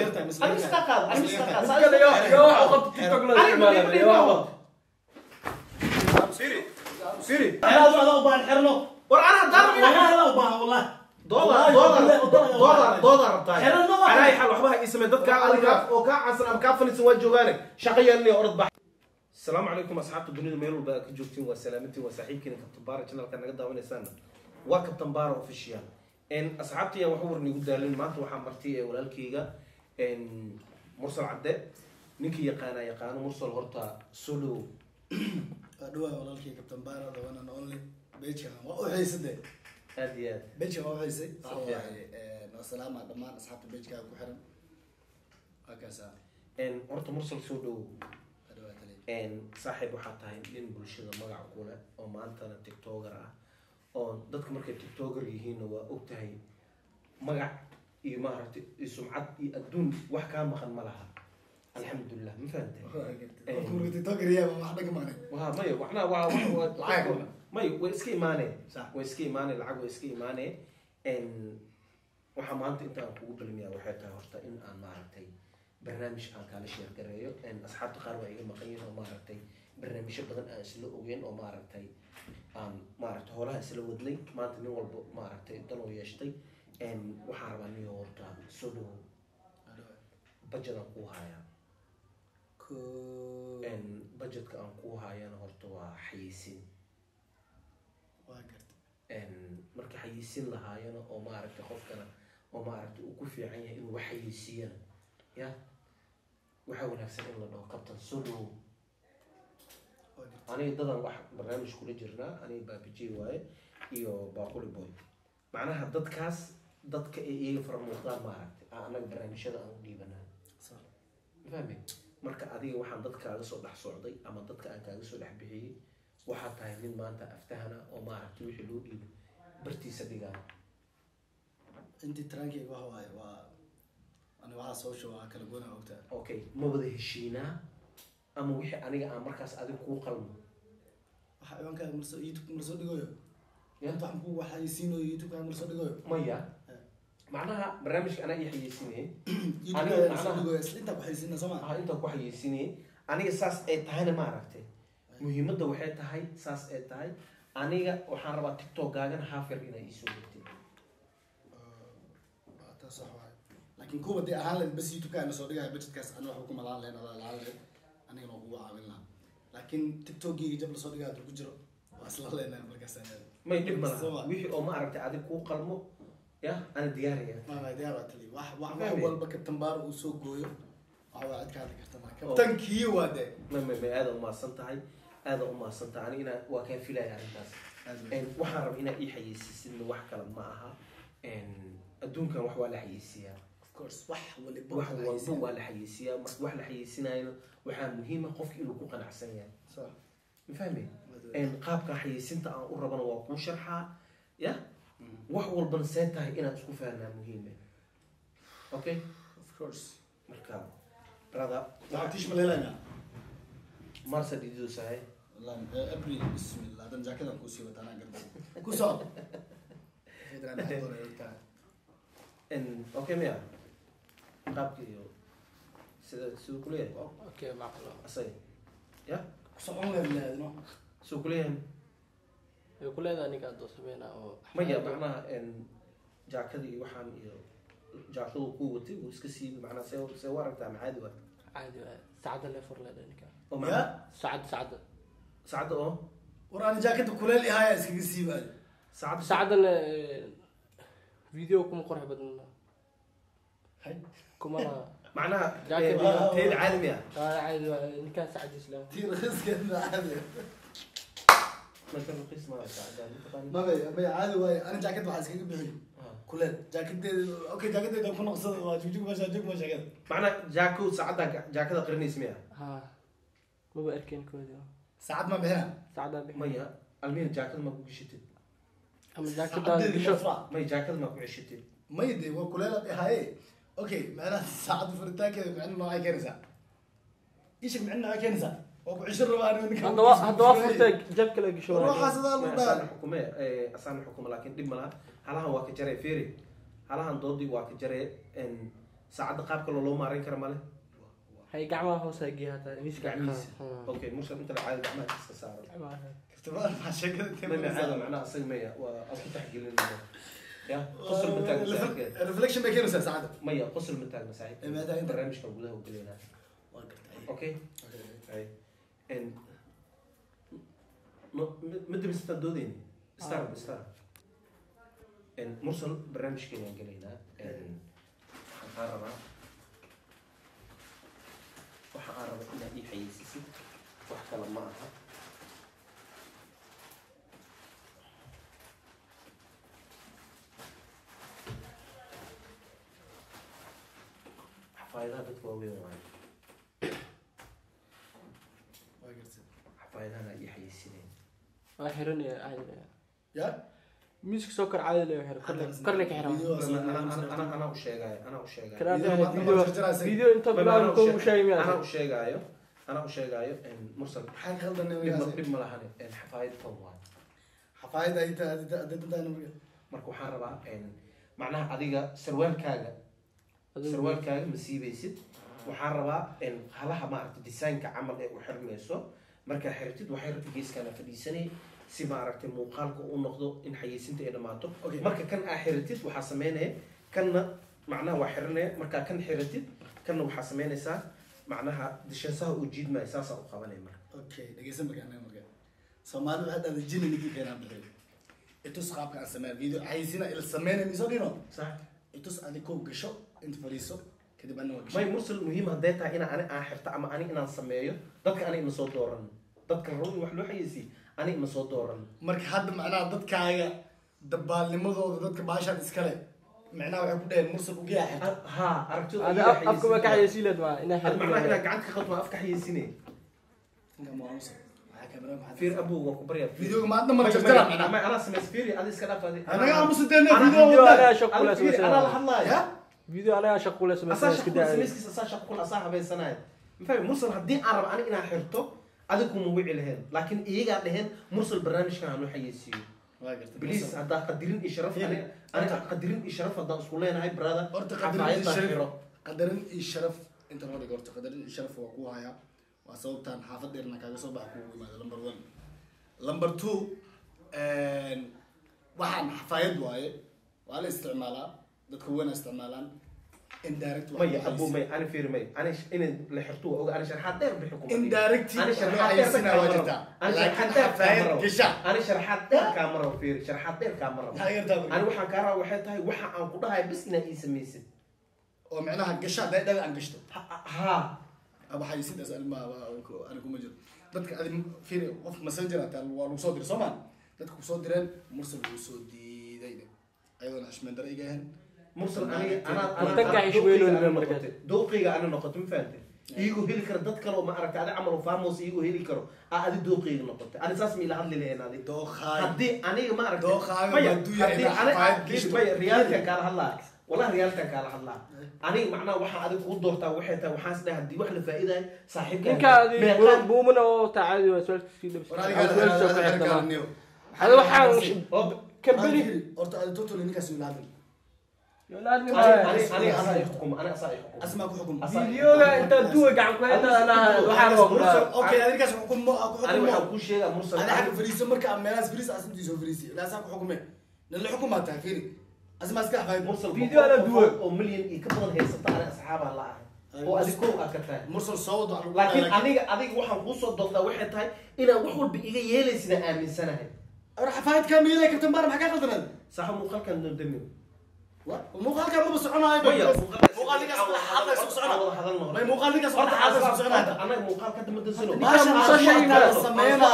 يرتاح عليكم مستقر أنا مستقر قال يا يا وقت تيك توك سيري سيري أنا أنا وبان حرنو وأنا ضرب والله أنا وبان والله دولار دولار دولار دولار لي ارد بح السلام عليكم اصحاب الدنيا ميل وبا كجوجتين وسلامتي وصاحبكين كابتن بار كان نقدا ونسان وكابتن بار اوفيشال ان اصحابتي وحور نيو دالين مانت waxaan mursal cadde. Ninkii yaqaana yaqaano mursal horta soo dhow waa dhawaa walaalkii kabtan baara the one and only. Bejkan waa u xiisade aad iyo aad. Bejkan waa u xiisay waxa fiican. waaye waa salaama dhammaan asxaabta bejkaa ku xiran. Waa kaasa horta mursal soo dhow. Saaxiib waxaa tahay nin bulshada magac ku leh oo maantana tiktoker ah. Oo dadka markay tiktoker yihiinna waa og tahay magac iyo maaragtay iyo sumcad iyo adduun wax kaa maqan ma laha. Alxamdulilah ma waa maya waa- Lacag. may way iska imaaneen. Way iska imaaneen lacag way iska imaaneen. Waxaa maanta inta aan kugu balmiyaa waxay tahay horta in aan maaragtay barnaamij aan kaala sheer gareeyo asxaabta qaar waa iga maqan yihiin oo maaragtay barnaamijyo badan aan isla ogeyn oo maaragtay aan maaragtay hoolaha isla wadnay. Maanta nin walba maaragtay dan oo yeeshtay waxaan rabaa nin horta soo dhowo budget aan kuu hayaa. Budgetka aan kuu hayana horta waa garta. Marka xayeysin lahaayana oo maaragtay qofkana oo maaragtay uu ku fiican yahay inuu wax xayeysiiyana ya? Waxaa wanaagsan in la dhaho kabtan soo garta. Aniga dadan wax barnaamij kula jirnaa aniga baabijey waaye iyo baaquli boy. Macnaha dadkaas dadka ay iyaga fara muuqdaan maaragtay aa anaga barnaamijyada aan u dhiibanaa Sax. fahmi? Marka adiga waxaan dad kaaga soo dhex socday ama dadka aan kaaga soo dhex bixiyey waxaa tahay nin maanta aftahana oo maaragtay wixii loo dhiibo bartiisa dhigaa intii tarankeyga waxa waaye waa ani waxaa soo show waa kala goona ogtaa okay ma wada heshiinaa ama wixii aniga aan markaas adiga kuu qalmo? Waxa imankaa marso youtube marsoo dhigoyo? Ya. inta waxaan ku waxaysiinayo youtube-kaa marsoo dhigoyo? Maya macnaha barnaamijka anaa ii isla intaa ku ku xayeysinayay aniga saas ay tahayna maaragtay muhiimadda waxay tahay saas ay tahay. Aniga waxaan rabaa tiktokaagana half yar inaa iisoo degtay laakiin kuwa dee ahaan lahayd bas youtube-kaa na soo dhigaya budgetkaas ani waxba kuma laan lahayn adaa laan lahayd. Anigana waa kugu caawin lahaa. Laakiin tiktok-geyga jab la soo dhigaya hadduu ku jiro waa isla leenahay markaas may dhib ma Soo laha. ma. wixii oo maaragtay adig kuu qalmo ya ana diyaaraya maama diyaar waa tali wax wax wax Fahmi. walba kabtan baar uu soo gooyo. Kabtankii waa aada umahadsan tahay. Aada umahadsan tahay. Aniga inaa waa kaa filaya arrintaas. Waxaan rabaa inaa ii xayeysiisidna wax kale ma aha. En, adduunkan wax waa la xayeysiiyaa wax waxaa walba haysan. waa la xayeysiiyaa marka wax la xayeysinayana waxaa muhiima qofka inuu ku qanacsan yahay ma fahmi qaabka xayeysinta aan u rabana waa kuu sharxaa. Ya wax walbana see tahay inaad isku fahanaa muhiime okay of course marka brother waxaad tiish maleynaynaa marsa dhididu sahay والله ابري بسم الله أنا جاكد كوسي وتانا قد كوسو ان أوكي ميا قابك يو سيدا سو كليه أوكي معقوله اصي يا كوسو عمر بلاد نو سو كليه kuleeda aniga adoo sameynaa oo maya macnaha jaakadii waxaan iyo jaakadu ku watay uu iska siibi macnaa see see u aragtaa macaadi waa caadi waa sacada lee fur leeda aniga oo macnaa sacad sacada sacada oo war aan jaakada kuleel ihaya iskaga siiba sacada sacadana video kuma qurux badnana kumana معناها تيل عالمية آه عادي نكاح سعد اسلام تيل رخيص كذا عالمية mabay mabay caadi waaye ani jaakada waxaa iskaga bixiyo Ah. kuleel jaakadeeda okay jaakadeeda ku noqsada waa jugjug meesha jug meesha sheegada macnaha jaako saacadda jaakada qarinaysa miya Ha. Maba arkeen koodi. saacad ma bixina Saacada bixin. maya almiina jaakada ma ku geshatid Ama jaakada saacadeedi gasho. mafra may jaakada ma ku ceshatid may de waa kuleel ihaye okay macnaha saacada furitaankeeda micno noocay keenaysaa ishig micno noocay keenaysaa وبعشر ربان هذا وافرتك جبك لك شو روح هذا الله حكومه أصلا حكومه لكن دب ملها هلها waa ka jaray ferry halahan doodii waa ka jaray saacadda qaabka loo maareyn kara male hay gacmaha hoos hagee hataa miis gacmihiisa okay musa inta la caado gacmaha iska saaro gacmaha sheegada tan ma caado macnaha asaga maya waa asku taxgelinaya ya qosol ma taagna saacadda reflection bay keenaysaa saacadda maya qosol ma taagna saacadda barnaamijka gudaha u gelinaa waa gartay okay okay إن. مد مستدودين ستار آه. ستار إن. مرسل برنامج كي نقلينا إن. قرر وحقرر ان إي حي سيسي. وحتى لما اعطى حفايدات تقوي وعندي aad ii xayeysineen waa xiranaya caadi ya miiska soo kor caadi leh xiro korle korle ka xiran Video soo- anaa anaa u sheegaayo anaa u sheegaayo Kanaad Video ma- ma video jarjaraysa. video inta bilaawin koo u sheegay anaa miyaa u sheegaayo anaa u sheegaayo en mursal maxaa ka qaldan dhib ma en xafaayad tan nimanka marka waxaan rabaa macnaha adiga sarwaalkaaga sarwaalkaaga ma siibaysid waxaan rabaa halaha maaragta designka camal ee u xirmayso markaa xirtid waxay geeskana fadhiisanay si maaragtay muuqaalka u noqdo in xayeysinta ay dhamaato. Marka kan aa xiratid waxaa sameynaya kanna macnaha waa xiranaya. Markaa kan xiratid kanna waxaa sameynaysaa macnaha dishansaha uu jiidmaya saasaa u qabanaya marka. Okay dhegeysan marka anaga marka. Soomaalida waxaa dhahda jini ninkii keenaan bixiyo itus qaabka aan sameeya video xayisina ila sameynay miso dhino sax. Itus adi kow gasho inta fadhiiso كدب أنا وجهي. ماي مرسل مهم هدا تا إنا أنا آخر تا أما أنا إنا نسميه دتك أنا مسوي دورن دتك روي وحلو حيزي أنا مسوي دورن. مرك حد معنا دتك هاي دبال لمضوا دتك باشا نسكله معنا وعبد إيه مرسل وجي آخر. ها عرفت شو؟ أنا أفك ما كحي يسيل دوا إنا حد. معنا إحنا قعدت خطوة أفك حي يسيني. كم مرسل؟ فير أبوه وكبري فيديو ما عندنا مرة جبتنا أنا ما أنا سمعت فيري أنا إسكناف هذه أنا قاعد مسدين فيديو أنا شوف أنا فيري video anagaa shaqule sameysaasaa habaysanaya mafahmi mursal haddii aan rabo aniga inaan xirto adig kuma wici laheen laakiin iyagaa dhaheen mursal barnaamijkan aanu xayeysiiyo. Bliis haddaa qadirin iyo sharaf aniga qadirin iyo sharaf haddaan isku leenahay brada xiro. qadarin iyo sharaf inta noo dhig horta qadarin iyo sharaf waa ku hayaa. Waa sababtaan xaafadeerna kaaga soo baxa kugu imaado. Number one. Number two waxaan xafaayad waaye waa la isticmaalaa dadka wana isticmaalaan tahay waxa aan ku bisna ii samaysid. Dadka soo direen mursal soo diiday. Ayadoona xushmeen dare iga mursal duuqiga ana noqoto ma fahamte iigu heli kara dad kale oo ma aragta adi camal famos iigu heli karo. A adi duuqiga noqotay. Ani saas miila hadli lahayn adi. Haddii aniga ma aragtay riyaalkan kaala hadlaa. Wallahi riyaalkan kaala hadlaa. Aniga macnaha waxaa adig kugu doortaa waxay tahay waxaas dhaha haddii wax la faa'iidahay saaxiibkabuumana oo taacadi waxaan kabeli horta aditoto ninkaas wilaadin يولاد أنا اصايحكم أنا اصايحكم اسمع بحكم اليوم أنت تدوق عن كويتا أنا وحاكم أوكي أنا كاس حكم أنا وحاكم كل شيء مرسل. أنا حاكم فريسي مركا اميلاس فريسي اسم ديزو فريسي. لا ساكو حكمه لأن الحكم ما تاكيري اسمع اسكح فاي مرسل فيديو أنا دوق ومليون كبر هي سبت على اصحابها الله. oo adi kow aad ka tahay mursal soo wado laakiin adiga adiga waxaan kuu soo doqdaa waxay tahay inaan wax walba iga yeelaysina aaminsanahay xafaayadkaa miilaykartan baar maxaa kaa qaldanaad saaxa muuqaalkan noo damin وموقعك ما بسعنا هاي. موقعك أصلا حاضر سعنا ما موقعك أصلا حاضر سعنا أنا موقعك أنت ما تنسلو باش مصشينا سمينا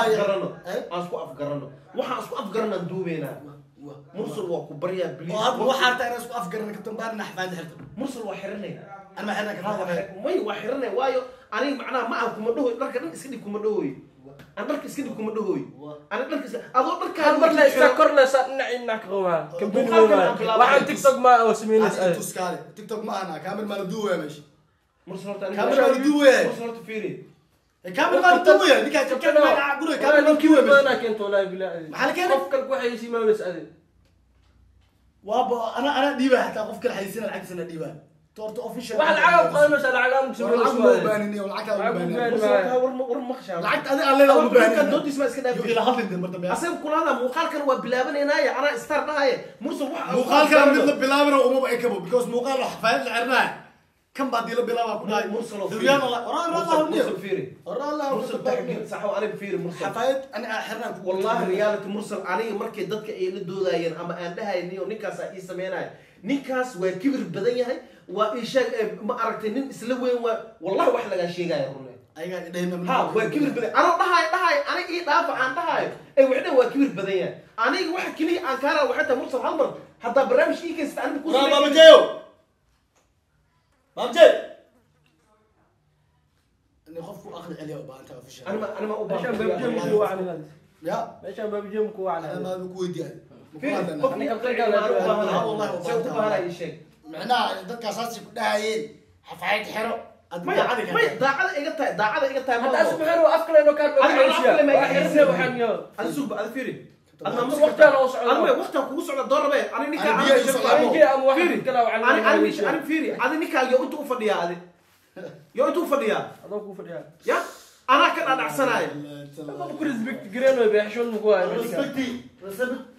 أسكو أفكرنا وح أسكو أفكرنا دوبينا. مرسل وكبريا بليز. وحارت أنا أسكو أفكرنا كنت مبارن نحفان حرتم مرسل وحرني أنا ما حنا كنا ما يوحرني وايو. أنا معناه ما أكو مدوي لكن إسكني كمدوي أنا دارك إسكندي كم دهوي أنا دارك إس أدور دارك أمرنا إستكرنا سنا إنك غوما كم بنوما وعن تيك توك ما وسمين إسأل تسكالي تيك توك ما أنا كامل ما ندوه مش مرسلت كامل ما ندوه مرسلت فيري كامل ما ندوه ديك كامل ما عبره كامل ما كيوه ما أنا كنت ولا بلا محل كان قفك وحي شي ما مسألة وابا أنا أنا ديبه حتى قفك الحيسين العكس أنا ديبه تورتو اوفيشال والعاب قانوس العاب والعاب بانني والعاب بانني ورمخشا لعبت أنا لا لو بانني كان دوتي اسمه اسكدا يلا هذا ندم مردم يا أصلا كل هذا مقالكن وبلابن هنا أنا ستار نهاي موسى روح مقالكن مثل بلابن وما بايكبو بيكوز مقال وحفاد العرنا كم بعد يلا بلابا كناي مرسل دوريان والله ورا الله مرسل فيري. ورا الله مرسل تاكين صح وأنا بفير مرسل حفايد أنا احرنا والله ريالة مرسل علي مركي ددك اي لدودايين أما اندهاي نيو نيكاس اي سميناي نيكاس وكبر بدن يحيى وإيشان إيه، مأركتين إسلا وين والله واحد لقى شيء قاية روني أيها دايما من ها وكبر بدن أنا ضحاي ضحاي. أنا إيه دافع عن ضحاي. أي وحدة وكبر بدن أنا إيه واحد كلي عن كارا وحتى مرسل هالمر. حتى برامج إيه كنت أنا بكون ما بجيو ما بجيو إن خوفك أخذ عليه وبانتا في أنا ما أنا ما أبغى. عشان ببجيم كوا على يا. عشان ببجيم كوا على أنا ما بكويدي يعني مقابلة أنا والله والله. سوف تبغى هاي الشيء micnaha dadkaa saasay ku dhahayeen xafaayad xero daacada iga tahay daacada iga tahay haddaas maxaan waa afkaleeno kaan adisuba ad fiiri adi ninkaa yo inta ufadhiyaa adi yo inta ufadhiyaa ya anaa ka dhadhacsanaaya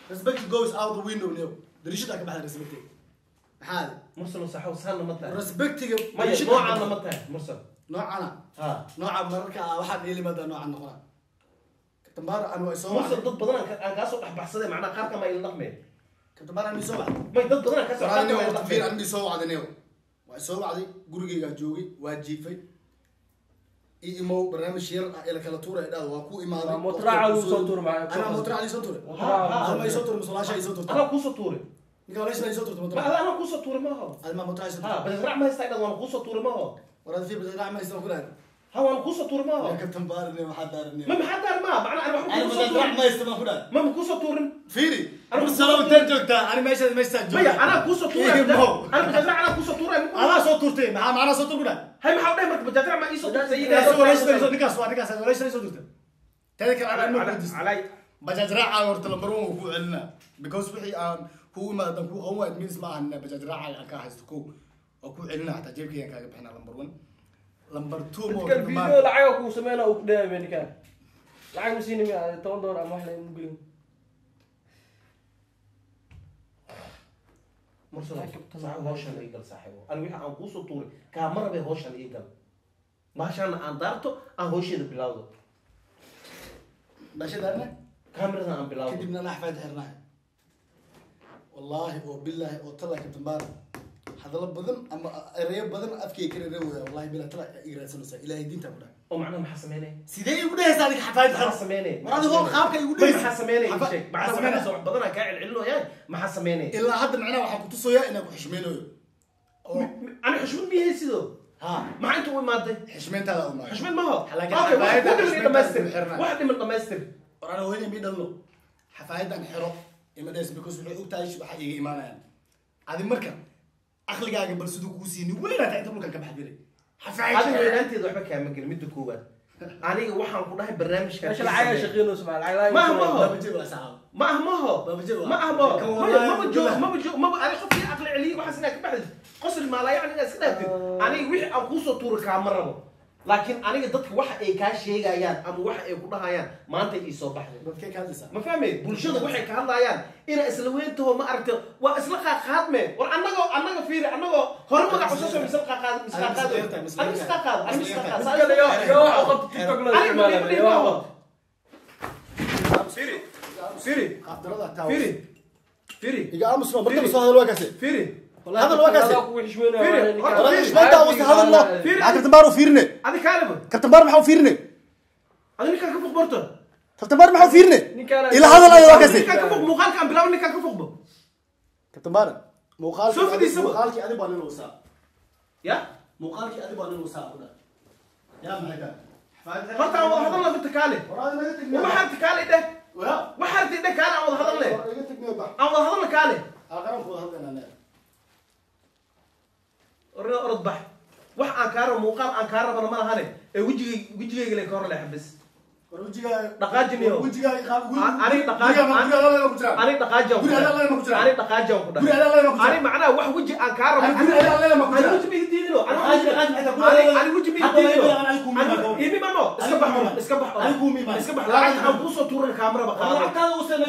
respect goes out the window now dariishada ka baxday respectee maxaa mursal saxow saana ma tahay respectiga maya noocaana ma tahay mursal noocana ha nooca mararka waxaan ii limaada noocan noqona katambaar aan waa soo mursal dad badan aan ka- aan kaasoo dhex baxsaday macnaha qaarka ma ila dhaqmeen katambaar aan soo wacday may dad badan aan kaasoo horta fiir dhaqmeen aan soo wacday neo waa soo wacday gurigaygaa joogay waa jiifay i imow barnaamij yar ila kala tuura idhaada waa ku imaaday lagu soo tuuro maxaa? anaa mootraaca ii soo alma ii soo tuuray musalaasha ii soo tuurtay anaa Nikolaus na isotur tu Ma ana kusa turmaha. Al ma mutaj. Ha, bas rahma istaqna wa kusa turmaha. Wa fi bas rahma istaqna. هو القصة تورما يا كابتن بارني ما حد عارفني ما حد عارف ما معنى أنا ما أنا بس ما يستمع فلان ما القصة تورم فيري أنا بس أنا بتنجو أنا ماشي ماشي مسجل أنا القصة تورم أنا بتزرع أنا القصة تورم أنا صوت تورتين مع معنا صوت فلان هاي محاولة انك بتزرع مع اي صوت سيد يا سو ليش تنزل نكاس وادي كاس ليش تنزل تورتين تذكر على انه علي بتزرع على ورتلمرون وفوق عندنا بيكوز وحي walaashana soo tuurtay teeda kale aan ma ahan bajaaj raaca aan ka haysto kow waa ku celinaa xataa jeebkaygaan kaaga bixinaa lambar one. Lambar two mo kan video lacaga kuu sameynaa uu ku dheehay ninkaan lacag ma siini mi toban dolar ama wax lagu gelin. Hawshan ii gal saaxiibo. Ani wixii aan kuusoo tuuray kaama rabay hawshan ii gal maashaana aan daarto aan hawsheeda bilawdo bashadaana kaamiradan aan bilawdo kadibna anaa xafaad xirnaa wallaahi oo bilaahi oo tala katambaar hadallo badan ama ereyo badan afkay ka reere waya. Wallahi bilaa tala ii raadsanaysaa ilaahay diintaa ku dhahay. Oo macnaha maxaa sameynaya sidee igu dhehaysaa adiga xafaad maxaa sameynaya war adigoo qaabka igu may dhehaysaa maxaa sameynaya ii Xafa- sheeg maxaa macnaha sameynaya? waxaa wax badan aan kaa celcelinooyaa maxaa sameynaya ilaa hadda macnaha waxaan ku tusayaa inaan ku xishmeynayo ani xushmad miyahey sidoo maxaa inta u imaaday? Xishmeyntaada u wax xafaayadda ku dhiman dhamaystir. war ana hooyadii mii dhalno. Xafaayadan xiro ima dhes because waxay og tahay waxa iga imaanayaan. Adi marka akligaaga bal siduu kuu siini weynaata inta dhulkan ka bax jiray. Xafaayad adiga weynaanteeda waxba kaama gelin midda koowaad. Aniga waxaan ku dhahay lacag Ma, ma, ma. ma ah maho ma ah maho maba joog billah. maba joog maba ani qofkii aqli celiyi waxaas inaa ka baxdid qosol maalaa yacni inaa iska dhaaftid aniga wixii aan kuusoo tuuri kaama rabo laakiin aniga dadka waxa ay kaa sheegayaan ama waxa ay ku dhahayaan maanta ii soo baxday. Ma bulshada waxay ka hadlayaan ina isla weyntaho ma aragta waa isla qaaqaadme war annagoo annaga fiiri annagoo hore magac qaaqaad ani ani Firi, firi, firi, firi, iga soo hadal waa kaase firi. هذا الوقت هذا الله كابتن بارو فيرني. هذا كلمة. كابتن بارو محاو فيرني. هذا نيكا كفوق برتو كابتن بارو محاو فيرني. إلى هذا الأي وقت نيكا كفوق مقال كان بلاو نيكا كفوق بو كابتن بارو. مقال شوف دي سبب مقال كي أدي بالنا نوسا يا؟ مقال كي أدي بالنا نوسا يا مهدا هرتا هذا الله في التكالي. وما حد تكالي ده. وحد تكالي أول هذا الله أول هذا الله كالي Orna orod bax. Wax aan kaa rabo muuqaal aan kaa rabana ma lahane. Ee wejigay wejigayga le ka hor leex dhaqaajiyo ani dhaqaajo ani dhaqaajo ku dhahay ani macnaha wax weji aan kaa rabo ani weji ma hidiidino ani weji ma hidiidino imi mano iska bax iska bax iska bax lacagta aan kuusoo tuuran kaamaraba qaado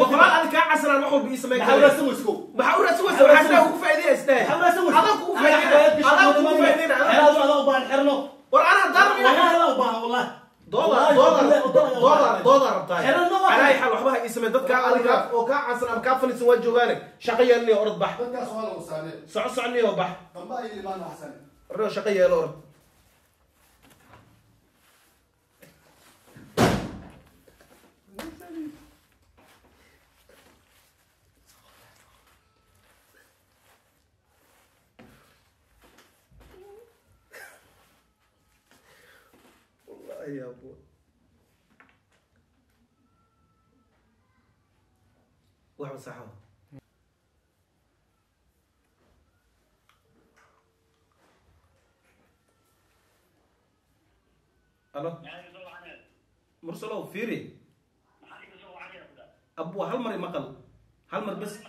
boqolaal adi kaa casraan wax walba iisamay maxaa uraasan weysko maxaa uraasan weysko maxaa sidaa kugu faa'iideyas dhahe adaa kugu faa'iideyna adaa kugu faa'iideyna war ana hadaan rabaa doolar doolar doolar anaay xal waxba haysamen dadka adiga oo ka cansan ama kaa falisan waa joogaane shaqo yeelinayo orod bax soco socniyo bax shaqa yeelo orod wallahi ya boy waxba saxo alo mursalow fiiri abu hal mar imaqal hal mar bes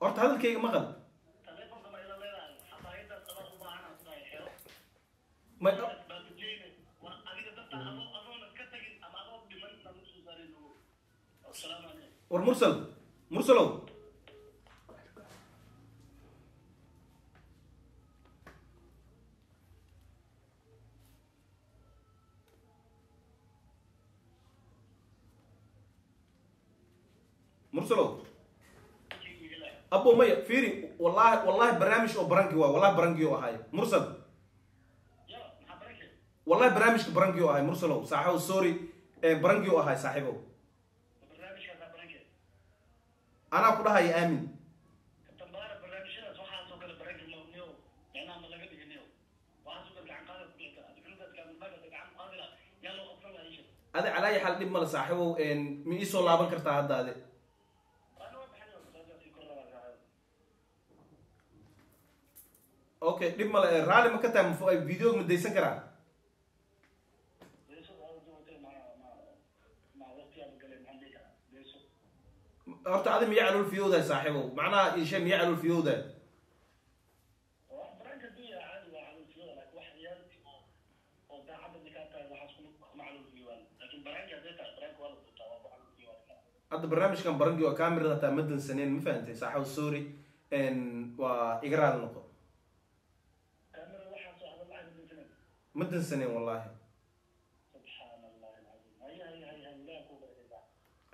horta hadalkayga maqal والمرسل مرسله مرسله ابو مي فيري والله والله برنامج أو برنكي والله برنكي هاي. مرسل. والله برنامج برنكي هاي. مرسله صاحبه سوري. إيه، برنكي هاي صاحبه anaa ku dhahaya aamin. Adi calaayi xal dhib male saaxiibow ma iisoo laaban kartaa hadda ade okay dhib male raalli ma ka tahay ma video ma daysan karaa horta adi miya calool fiyowdahay saaxiibow. Macnaha ishe miya calool fiyowdahay hadda barnaamijkan barangi waa kamirada hataa ma dansaneen ma fahantay saaxiibow sorry. Waa iga raali noqo. Ma dansaneen wallahi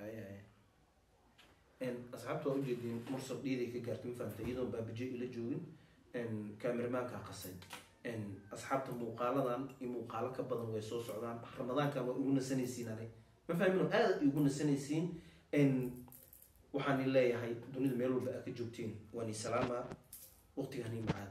ay ay asxaabta waa ujeedin mursal dhiiday ka gaartay ma fahamtay iyadoon baabaje ila joogin kameramaankaa qasay asxaabta muuqaaladan iyo muuqaalo ka badan way soo socdaan. Ramadaankan waa ugu nasanaysiin anay ma fahmino aada ugu nasanaysiin waxaan leeyahay dunida meel walba aa ka joogtiin. Waan i salaamaa waqtigani macaada